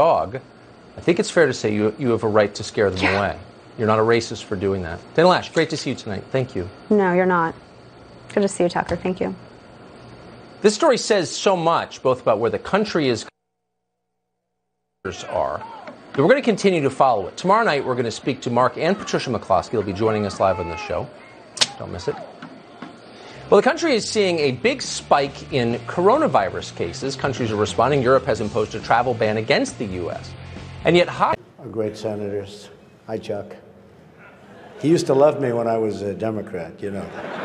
dog, I think it's fair to say you, you have a right to scare them away. You're not a racist for doing that. Dana Loesch, great to see you tonight. Thank you. No, you're not. Good to see you, Tucker. Thank you. This story says so much, both about where the country is are. We're going to continue to follow it. Tomorrow night, we're going to speak to Mark and Patricia McCloskey. They'll be joining us live on the show. Don't miss it. Well, the country is seeing a big spike in coronavirus cases. Countries are responding. Europe has imposed a travel ban against the U.S. And yet. Our great senators. Hi, Chuck. He used to love me when I was a Democrat, you know.